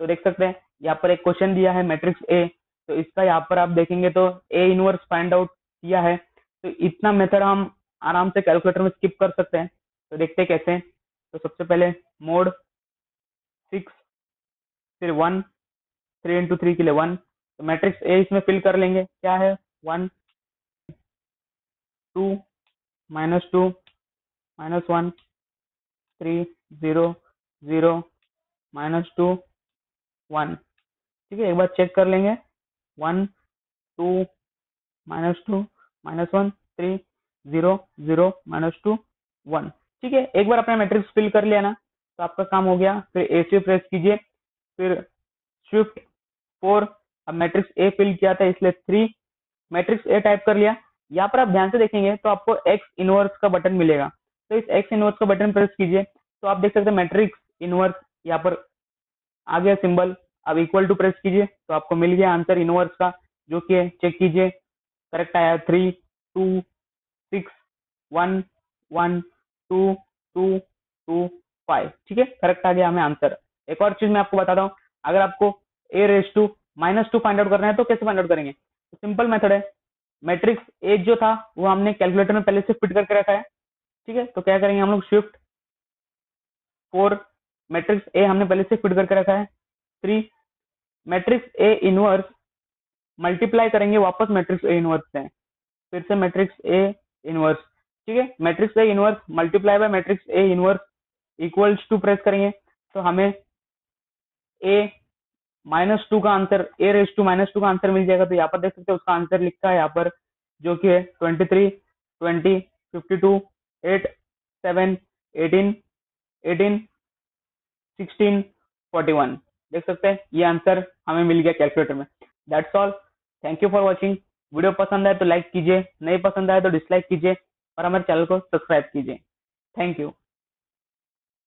तो देख सकते हैं, यहाँ पर एक क्वेश्चन दिया है मैट्रिक्स ए तो इसका यहाँ पर आप देखेंगे तो ए इनवर्स फाइंड आउट किया है तो इतना मेथड हम आराम से कैलकुलेटर में स्किप कर सकते हैं। तो देखते हैं कैसे तो सबसे पहले मोड सिक्स फिर वन थ्री इंटू थ्री के लिए वन तो मैट्रिक्स ए इसमें फिल कर लेंगे। क्या है? One two minus two minus one three zero zero minus two one. ठीक है, एक बार चेक कर लेंगे। One, two minus two minus one three zero zero minus two one ठीक है, एक बार अपना मैट्रिक्स फिल कर लिया ना तो आपका काम हो गया। फिर ए सी प्रेस कीजिए। फिर स्विफ्ट फोर अब मैट्रिक्स ए फिल किया था, इसलिए थ्री मैट्रिक्स ए टाइप कर लिया। यहाँ पर आप ध्यान से देखेंगे तो आपको एक्स इनवर्स का बटन मिलेगा। तो इस एक्स इनवर्स का बटन प्रेस कीजिए। तो आप देख सकते हैं मैट्रिक्स इनवर्स यहाँ पर आ गया सिंबल। अब इक्वल टू प्रेस कीजिए तो आपको मिल गया आंसर इनवर्स का, जो कि चेक कीजिए। करेक्ट आया three two six one one two two two five ठीक है? करेक्ट आ गया हमें आंसर एक और चीज़ मैं आपको बताता हूँ। अगर आपको A raise to minus two find out करना है तो कैसे फाइंड आउट करेंगे? तो सिंपल मेथड है। मैट्रिक्स एज जो था, वो हमने कैलकुलेटर में पहले से फिट करके रखा है। ठीक है? तो क्या करेंगे हम लोग? शिफ्ट फोर मैट्रिक्स ए हमने पहले से फिट करके रखा है। Three matrix A inverse multiply करेंगे, वापस मैट्रिक्स ए इनवर्स से। फिर से मैट्रिक्स ए इनवर्स ठीक है? Matrix A inverse multiply by matrix A inverse equals to press करेंगे। तो हमें ए माइनस टू का answer A raise to minus two का आंसर मिल जाएगा। तो यहाँ पर देख सकते हैं उसका आंसर लिखा है यहाँ पर, जो कि है twenty three twenty fifty two eight seven eighteen eighteen sixteen forty one देख सकते हैं, ये आंसर हमें मिल गया कैलकुलेटर में. That's all thank you for watching video पसंद आए तो लाइक कीजिए. नहीं पसंद आए तो डिसलाइक कीजिए और हमारे चैनल को सब्सक्राइब कीजिए. Thank you